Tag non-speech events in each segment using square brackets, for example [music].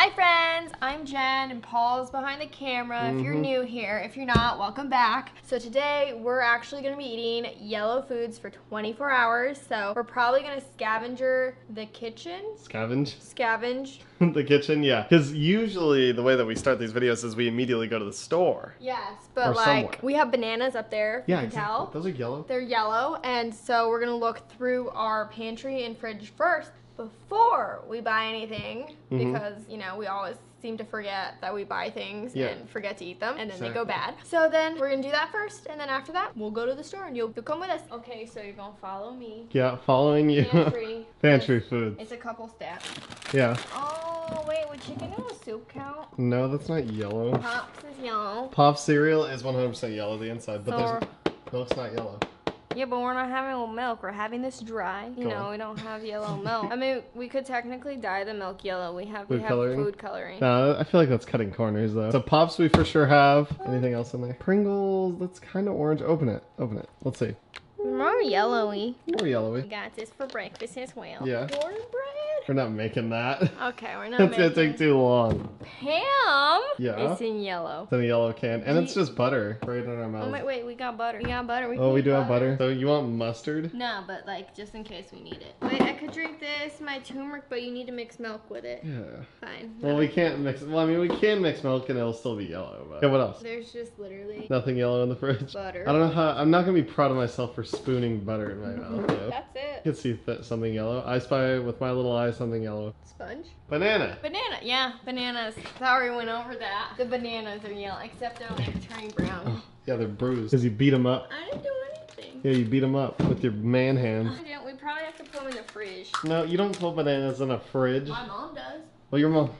Hi friends, I'm Jen and Paul's behind the camera. If you're Mhm. new here, if you're not, welcome back. So today we're actually gonna be eating yellow foods for 24 hours. So we're probably gonna scavenger the kitchen. Scavenge Scavenge. [laughs] the kitchen, yeah. Because usually the way that we start these videos is we immediately go to the store. Yes, but like somewhere. we have bananas up there. Yeah, exactly. Those are yellow. They're yellow, and so we're gonna look through our pantry and fridge first before we buy anything Mhm. because you know we always seem to forget that we buy things Yeah. and forget to eat them and then they go bad. So then we're gonna do that first, and then after that we'll go to the store and you'll, you'll come with us. Okay, so you're gonna follow me. Yeah, following you. Pantry. [laughs] Pantry foods. It's a couple steps. Yeah. Oh wait, would chicken in a soup count? No, that's not yellow. Pops is yellow. Pop cereal is 100% yellow the inside, but So- there's milk's not yellow. Yeah, but we're not having milk. We're having this dry. You Go know, on. we don't have yellow [laughs] milk. I mean, we could technically dye the milk yellow. We have we Food have coloring? food coloring. No, I feel like that's cutting corners though. So pops we for sure have. Anything else in there? Pringles, that's kind of orange. Open it. Open it. Let's see. More yellowy. More yellowy. We got this for breakfast as well. Yeah. Cornbread. We're not making that. Okay, we're [laughs] not it's gonna making. take too long. Ham. Yeah. It's in yellow. It's in a yellow can, and Do it's you- just butter right in our Oh mouth. wait, wait, we got butter. We got butter. We Oh, we eat do have butter. So you want mustard? No, but like just in case we need it. Wait, I could drink this, my turmeric, but you need to mix milk with it. Yeah. Fine. Well, we can't mix. Well, I mean, we can mix milk and it'll still be yellow. But yeah, what else? There's just literally Nothing yellow in the fridge. butter. I don't know how. I'm not gonna be proud of myself for spooning butter in my mouth. Though. [laughs] That's I it. can see th- something yellow. I spy with my little eye something yellow. Sponge. Banana. Banana, yeah, bananas. Sorry, went over that. The bananas are yellow, except they're like turning brown. Oh, yeah, they're bruised. Cause you beat them up. I didn't do anything. Yeah, you beat them up with your man hands. I didn't. We probably have to put them in the fridge. No, you don't put bananas in a fridge. My mom does. Well, your mom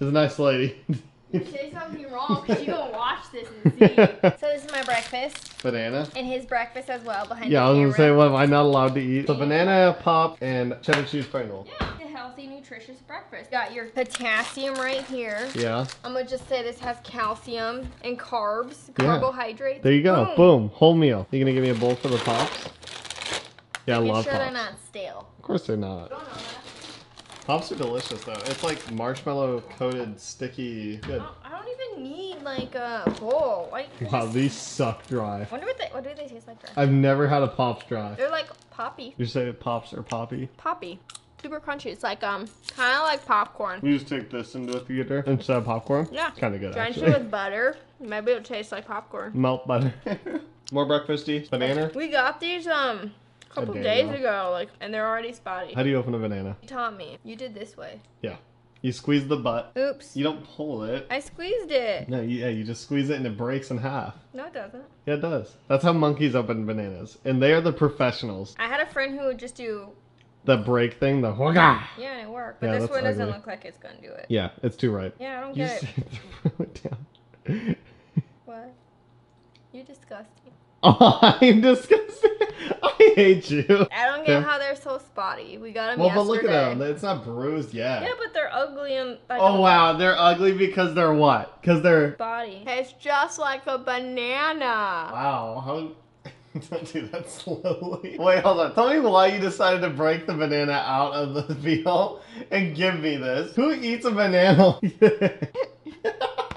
is a nice lady. [laughs] You [laughs] say something wrong because you gonna watch this and see. [laughs] so this is my breakfast Banana. and his breakfast as well behind Yeah, I was gonna say, what am I not allowed to eat? So banana, pop, and cheddar cheese Pringle. Yeah, a healthy, nutritious breakfast. Got your potassium right here. Yeah. I'm gonna just say this has calcium and carbs, Yeah. carbohydrates. There you go. Boom. Boom. Whole meal. You gonna give me a bowl for the pops? Yeah, I Make love sure they're not stale. Of course they're not. Don't know that. Pops are delicious though. It's like marshmallow coated, sticky. Good. I don't even need like a bowl. Like, they're Wow, these suck dry. wonder what they what do they taste like? Dry? I've never had a pops dry. They're like poppy, You say pops are poppy? poppy, super crunchy. It's like um, kind of like popcorn. We just take this into a theater instead of popcorn. Yeah. Kind of good Drench actually. it with butter. Maybe it'll taste like popcorn. Melt butter. [laughs] More breakfasty. Banana. We got these um a couple day days ago. ago, like, and they're already spotty. How do you open a banana? You taught me. You did this way. Yeah. You squeeze the butt. Oops. You don't pull it. I squeezed it. No, you, yeah, you just squeeze it and it breaks in half. No, it doesn't. Yeah, it does. That's how monkeys open bananas, and they are the professionals. I had a friend who would just do The break thing, the whooga. yeah, and it worked. But Yeah, this one doesn't look like it's gonna do it. Yeah, it's too right. Yeah, I don't You get just it. [laughs] it down. What? You're disgusting. Oh, [laughs] I'm disgusting. [laughs] I [laughs] hate you. I don't get Yeah. how they're so spotty. We got them Well, yesterday. but look at them. It's not bruised yet. Yeah, but they're ugly and like Oh a wow, they're ugly because they're what? Because they're body. It's just like a banana. wow. How? [laughs] Don't do that slowly. Wait, hold on. Tell me why you decided to break the banana out of the [laughs] peel and give me this. Who eats a banana?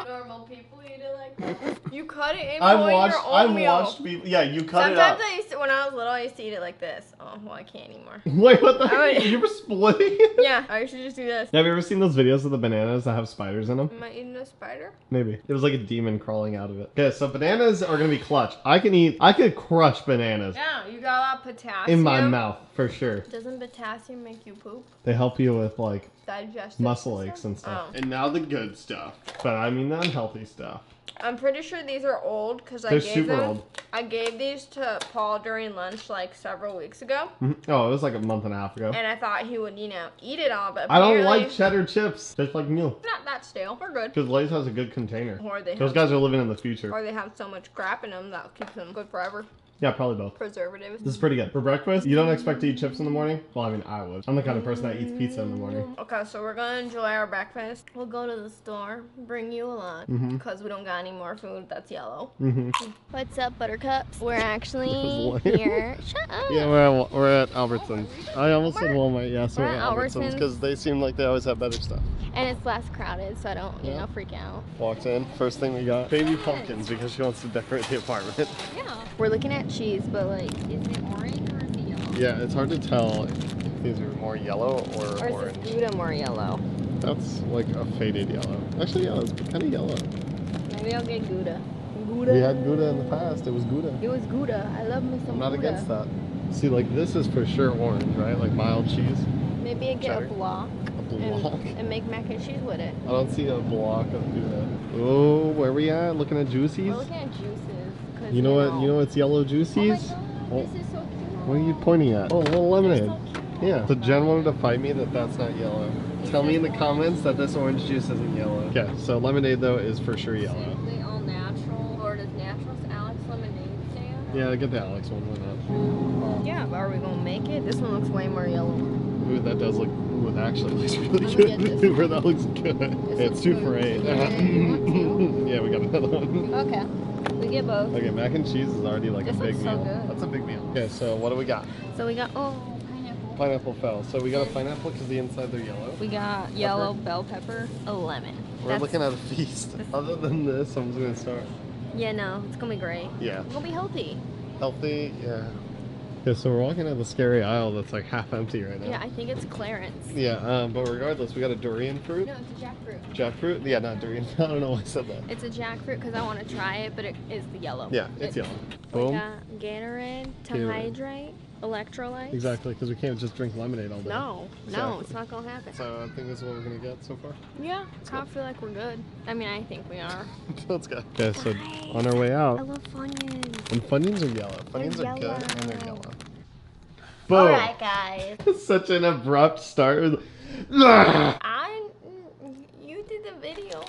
Normal people eat it like that. You cut it in I've watched. your I've watched people. Yeah, you cut it Sometimes up. I used to, when I was little, I used to eat it like this. Oh, well, I can't anymore. [laughs] Wait, what the? I would- heck? You were splitting? [laughs] yeah, I used to just do this. Have you ever seen those videos of the bananas that have spiders in them? Am I eating a spider? Maybe. It was like a demon crawling out of it. Okay, so bananas are gonna be clutch. I can eat, I could crush bananas Yeah, you got a lot of potassium. in my mouth for sure. Doesn't potassium make you poop? They help you with like Digestive muscle system? aches and stuff. Oh. And now the good stuff. But I mean the unhealthy stuff. I'm pretty sure these are old because I They're gave super them. old. I gave these to Paul during lunch like several weeks ago, Mhm. Oh, it was like a month and a half ago. and I thought he would, you know, eat it all, but I don't like cheddar chips. Just like meal. not that stale. We're good. Because Lay's has a good container. Or they Those have, guys are living in the future. or they have so much crap in them that keeps them good forever. Yeah, probably both. preservatives. This is pretty good. For breakfast, you don't expect to eat chips in the morning? Well, I mean, I would. I'm the kind of person that eats pizza in the morning. Okay, so we're gonna enjoy our breakfast. We'll go to the store, bring you along, Mhm. because we don't got any more food that's yellow. Mm-hmm. What's up, Buttercups? We're actually [laughs] here. Shut up. Yeah, we're at, we're at Albertsons. I almost said Walmart. Yeah, so We're we're at at Albertsons Albertsons. because they seem like they always have better stuff. And it's less crowded, so I don't, you Yeah. know, freak out. Walked in. First thing we got baby pumpkins because she wants to decorate the apartment. Yeah. We're looking at cheese, but like, is it orange or is it yellow? Yeah, it's hard to tell if these are more yellow or, Or is orange. this Gouda more yellow? That's like a faded yellow. Actually, yeah, it's kind of yellow. Maybe I'll get Gouda. Gouda. We had Gouda in the past. It was Gouda. It was Gouda. I love me some I'm not Gouda. against that. See, like this is for sure orange, right? Like mild cheese. Maybe I get Cheddar. a block. A block. And, and make mac and cheese with it. I don't see a block of Gouda. Oh, where are we at? Looking at Juicy's? We're looking at juices. 'Cause, You know what? You know what's yellow Oh my Juicy's? god, Oh. so. What are you pointing at? Oh, a little lemonade. So. Yeah. So Jen wanted to fight me that that's not yellow. Tell me in the comments that this orange juice isn't yellow. Okay, so lemonade though is for sure yellow. Seriously, all natural. Or does Naturals Alex lemonade stand? Yeah, get the Alex one. Why not? Yeah, but are we gonna make it? This one looks way more yellow. Ooh, that does look. Ooh, that actually [laughs] looks really Let me get good. this Where [laughs] that looks good. This it's looks two for eight. Yeah, you want two? yeah, we got another one. Okay, we get both. Okay, mac and cheese is already like This a big so meal. good. That's a big meal. Okay, so what do we got? So we got oh pineapple. Pineapple fell. So we got a pineapple because the inside they're yellow. We got yellow bell pepper, a lemon. We're That's- looking at a feast. Other than this, I'm just gonna start. Yeah, no, it's gonna be great. Yeah. It's gonna be healthy. Healthy, yeah. Yeah, so we're walking down the scary aisle that's like half empty right now. Yeah, I think it's clearance. Yeah, um, but regardless, we got a durian fruit. No, it's a jackfruit. Jackfruit? Yeah, not durian. [laughs] I don't know why I said that. It's a jackfruit because I want to try it, but it is the yellow. Yeah, it's It- yellow. We Boom. got Gatorade to Gatorade. hydrate, electrolytes. Exactly, because we can't just drink lemonade all day. No, no, Exactly. it's not gonna happen. So I think this is what we're gonna get so far. Yeah, I feel like we're good. I mean, I think we are. [laughs] Let's go. Okay, so Guys, on our way I out, love Funyuns. and Funyuns are yellow. Funyuns are good, yellow. and they're yellow. Boom. All right, guys. [laughs] Such an abrupt start. [laughs] with- Ugh. I, you did the video.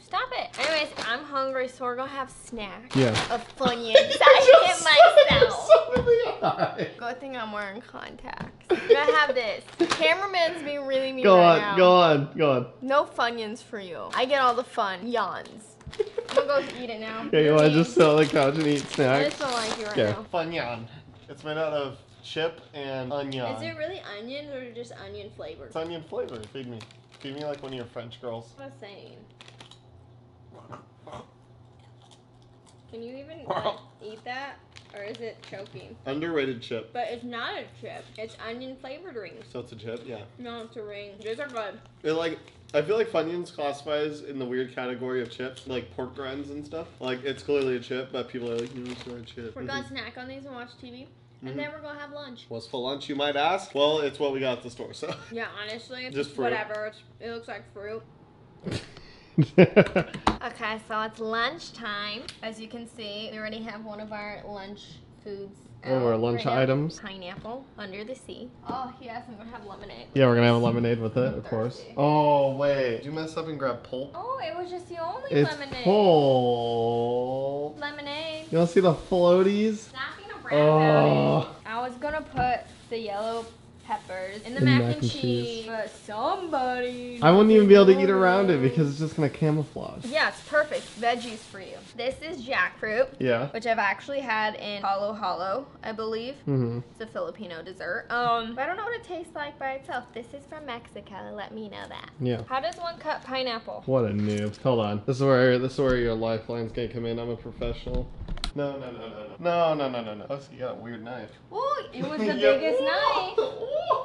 Stop it. Anyways, I'm hungry, so we're gonna have snacks. Yeah. Of [laughs] Funyuns. I hit myself. [laughs] So in. Good thing I'm wearing contacts. [laughs] We're gonna have this. The Cameraman's being really mean Go right on, now. go on, go on. No Funyuns for you. I get all the fun. Yawns. I'm gonna go eat it now. Okay, you wanna just sit on the couch and eat snacks? I snacks? just don't like you right Okay. now. Funyun. It's made out of chip and onion. Is it really onion or just onion flavor? It's onion flavor. Feed me. Feed me like one of your French girls. What am I saying? Can you even like, eat that? Or is it choking? Underrated chip. But it's not a chip. It's onion flavored rings. So it's a chip, yeah. No, it's a ring. These are good. It like I feel like Funyuns classifies in the weird category of chips, like pork rinds and stuff. Like it's clearly a chip, but people are like, no, it's not a chip. We're gonna snack on these and watch TV. Mhm. And then we're gonna have lunch. What's for lunch, you might ask? Well, it's what we got at the store, so. Yeah, honestly, Just fruit. whatever. It's, it looks like fruit. [laughs] [laughs] Okay, so it's lunchtime. As you can see, we already have one of our lunch foods. One of our lunch right items. Pineapple under the sea. Oh, yes, I'm gonna have lemonade. yeah, we're gonna have a lemonade with it, of course. Oh wait, did you mess up and grab pulp? Oh, it was just the only It's lemonade. pulp. Lemonade. You wanna see the floaties? Not being a brown Oh. I was gonna put the yellow peppers in the In mac, mac and and cheese, cheese. but somebody. I wouldn't even be able to eat around it because it's just gonna camouflage. Yeah, it's perfect. Veggies for you. This is jackfruit, Yeah. which I've actually had in Halo Halo, I believe. Mm-hmm. It's a Filipino dessert. Um, but I don't know what it tastes like by itself. This is from Mexico. Let me know that. Yeah. How does one cut pineapple? What a noob. Hold on. This is where this is where your lifeline's gonna come in. I'm a professional. No, no, no, no, no. No, no, no, no, no. Oh, you got a weird knife. Ooh, it was the [laughs] biggest knife.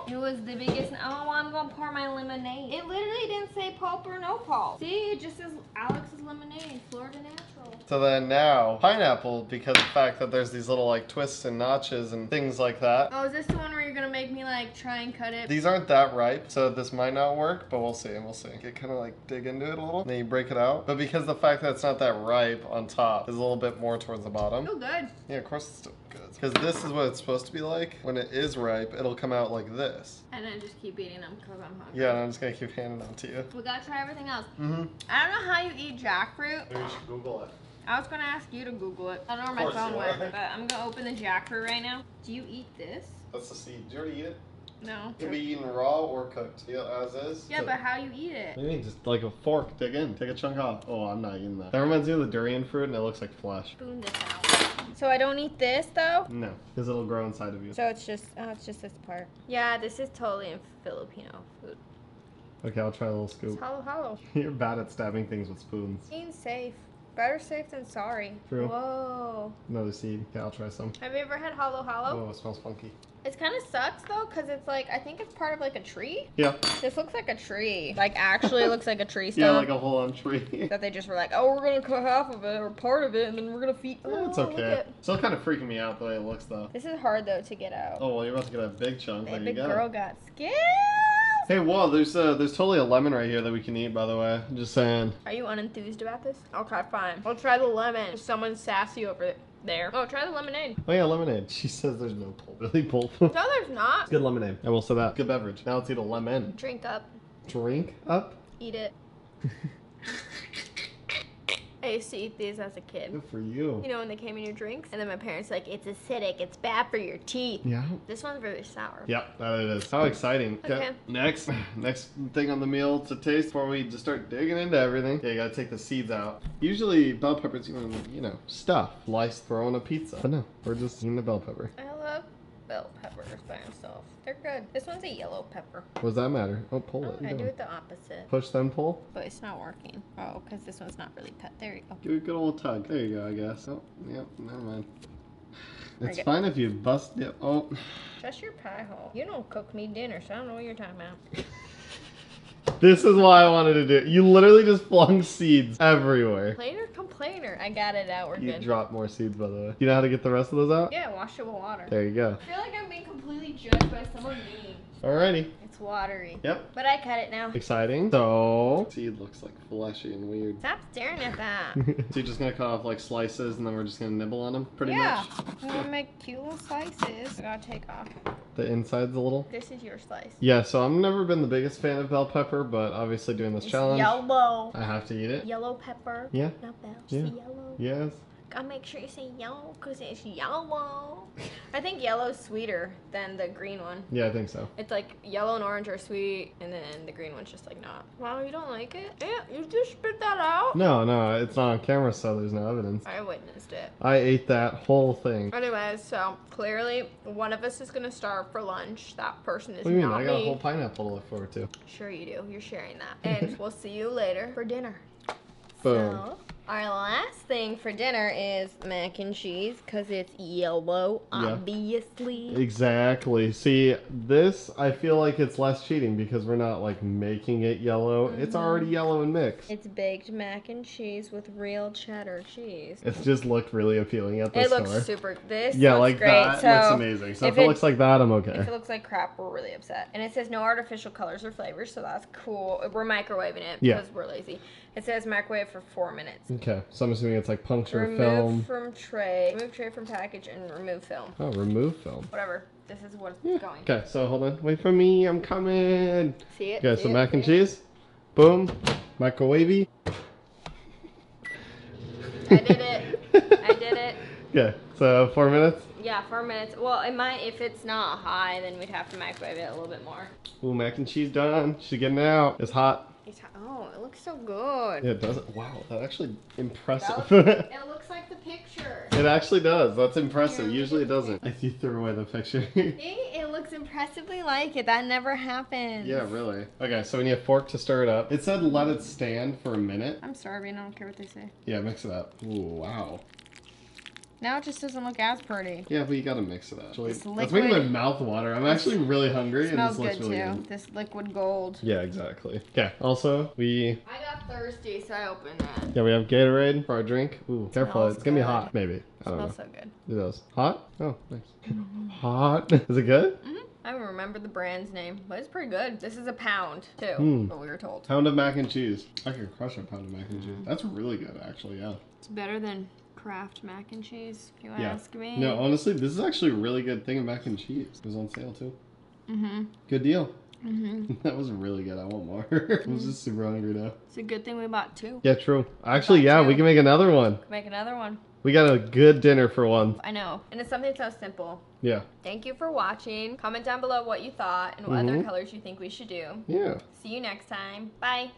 Ooh. It was the biggest. Oh, I'm gonna pour my lemonade. It literally didn't say pulp or no pulp. See, it just says Alex's lemonade, Florida natural. So then now, pineapple, because of the fact that there's these little like twists and notches and things like that. Oh, is this the one where you're gonna make me like try and cut it? These aren't that ripe, so this might not work, but we'll see, we'll see. You kind of like dig into it a little, then you break it out. But because the fact that it's not that ripe on top is a little bit more towards the bottom. Oh, good. Yeah, of course it's good. Because this is what it's supposed to be like. When it is ripe, it'll come out like this. And I just keep eating them because I'm hungry. Yeah, and I'm just gonna keep handing them to you. We gotta try everything else. Mm-hmm. I don't know how you eat jackfruit. Maybe you should Google it. I was gonna ask you to Google it. I don't know where my phone you went, but I'm gonna open the jackfruit right now. Do you eat this? That's the seed. Do you already eat it? No. It can be eaten raw or cooked. Yeah, as is. Yeah, but how you eat it? What do you mean? Just like a fork, dig in, take a chunk off. Oh, I'm not eating that. That reminds me of the durian fruit, and it looks like flesh. Spoon this out. So I don't eat this though. No, because it'll grow inside of you. So it's just, oh, it's just this part. Yeah, this is totally in Filipino food. Okay, I'll try a little It's scoop. Halo Halo. [laughs] You're bad at stabbing things with spoons. Being safe. Better safe than sorry. True. Whoa. Another seed. Okay, I'll try some. Have you ever had Halo Halo? Oh, it smells funky. It kind of sucks though, cause it's like I think it's part of like a tree. Yeah. This looks like a tree. Like actually looks like a tree stump. [laughs] Yeah, like a whole on tree. [laughs] that they just were like, oh, we're gonna cut half of it or part of it, and then we're gonna feed. Yeah, it's Oh, okay. Still kind of freaking me out the way it looks, though. This is hard though to get out. Oh well, you're about to get a big chunk. That you big girl got skills. Hey, whoa! There's uh, there's totally a lemon right here that we can eat. By the way, just saying. Are you unenthused about this? Okay, fine. I'll try the lemon. Someone's sassy over there. Oh, try the lemonade. Oh yeah, lemonade. She says there's no pulp. [laughs] Really pulp. No, there's not. Good lemonade. I will say that. Good beverage. Now let's eat a lemon. Drink up. Drink up. Eat it. [laughs] I used to eat these as a kid. Good for you. You know when they came in your drinks, and then my parents like, it's acidic, it's bad for your teeth. Yeah. This one's really sour. Yep, that it is. How exciting. Okay. Next, next thing on the meal to taste before we just start digging into everything. Yeah, you gotta take the seeds out. Usually, bell peppers, you want you know, stuff, slice, throw on a pizza. But no, we're just eating the bell pepper. I bell peppers by themselves. They're good. This one's a yellow pepper. What does that matter? Oh, pull Oh, it. I Go. do it the opposite. Push then pull. But it's not working. Oh, because this one's not really pet. There you go. Give it a good old tug. There you go, I guess. Oh, yep, never mind. It's Okay. fine if you bust it. Oh. Shut your pie hole. You don't cook me dinner, so I don't know what you're talking about. [laughs] This is why I wanted to do it. You literally just flung seeds everywhere. Complainer, complainer. I got it out. We're You good. dropped more seeds, by the way. You know how to get the rest of those out? Yeah, wash it with water. There you go. I feel like I'm being completely judged by someone mean. Alrighty. It's watery. Yep. But I cut it now. Exciting. So, seed looks like fleshy and weird. Stop staring at that. [laughs] so you're just gonna cut off like slices and then we're just gonna nibble on them, pretty yeah. much. I'm gonna make cute little slices. I gotta take off. The insides a little. This is your slice. Yeah. So I've never been the biggest fan of bell pepper, but obviously doing this It's challenge, yellow. I have to eat it. Yellow pepper. Yeah. Not bell. Yeah. It's yellow. Yes. Gotta make sure you say yellow because it's yellow. I think yellow's sweeter than the green one. Yeah, I think so. It's like yellow and orange are sweet, and then the green one's just like not. Wow, you don't like it? Yeah, you just spit that out. No, no, it's not on camera, so there's no evidence. I witnessed it. I ate that whole thing. Anyways, so clearly one of us is gonna starve for lunch. That person is What do you mean? not I got a whole pineapple to look forward to. Sure you do. You're sharing that. And [laughs] we'll see you later for dinner. Boom. So, our last thing for dinner is mac and cheese because it's yellow, Yeah. obviously. Exactly. See, this I feel like it's less cheating because we're not like making it yellow. It's Mm-hmm. already yellow and mixed. It's baked mac and cheese with real cheddar cheese. It's just looked really appealing at the It store. It looks super. This yeah, looks like great. that so looks amazing. So if if, it it- looks like that, I'm okay. If it looks like crap, we're really upset. And it says no artificial colors or flavors, so that's cool. We're microwaving it Yeah. because we're lazy. It says microwave for four minutes. Okay, so I'm assuming it's like puncture remove film. from tray. Remove tray from package and remove film. Oh, remove film. Whatever. This is what's Yeah. going. Okay, so hold on. Wait for me. I'm coming. See it? Okay, See so it? mac and cheese. Boom. Microwavy. I did it. I did it. [laughs] Okay, so four minutes. Yeah, four minutes. Well, it might. If it's not high, then we'd have to microwave it a little bit more. Ooh, mac and cheese done. She's getting out. It's hot. It's, oh, it looks so good. Yeah, it does. Wow, that actually impressive. That- [laughs] It looks like the picture. it actually does. That's impressive. Here, Usually it doesn't. I you threw away the picture. [laughs] [laughs] See, it looks impressively like it. That never happens. yeah, really. Okay, so we need a fork to stir it up. It said let it stand for a minute. I'm starving. I don't care what they say. Yeah, mix it up. Ooh, wow. Now it just doesn't look as pretty. Yeah, but you gotta mix it up. Actually, It's that's making my mouth water. I'm actually really hungry, and smells this looks good really too. good. This liquid gold. Yeah, exactly. Okay. Also, we I got thirsty, so I opened that. yeah we have Gatorade for our drink. Ooh, careful! Smells It's gonna be hot. Maybe. I don't know. Smells so good. It does. Hot? Oh, nice. Hot. [laughs] Is it good? hmm I don't remember the brand's name, but it's pretty good. This is a pound too, Hmm. what we were told. Pound of mac and cheese. I could crush a pound of mac and cheese. That's really good, actually. Yeah. It's better than Kraft mac and cheese, if you Yeah. ask me. No, honestly, this is actually a really good thing of mac and cheese. It was on sale too. Mm-hmm. Good deal. Mm-hmm. [laughs] That was really good. I want more. [laughs] I'm just super hungry now. It's a good thing we bought two. Yeah, true. Actually, yeah, we can make another one. Make another one. We got a good dinner for one. I know. And it's something so simple. Yeah. Thank you for watching. Comment down below what you thought and what other Mhm. colors you think we should do. Yeah. See you next time. Bye.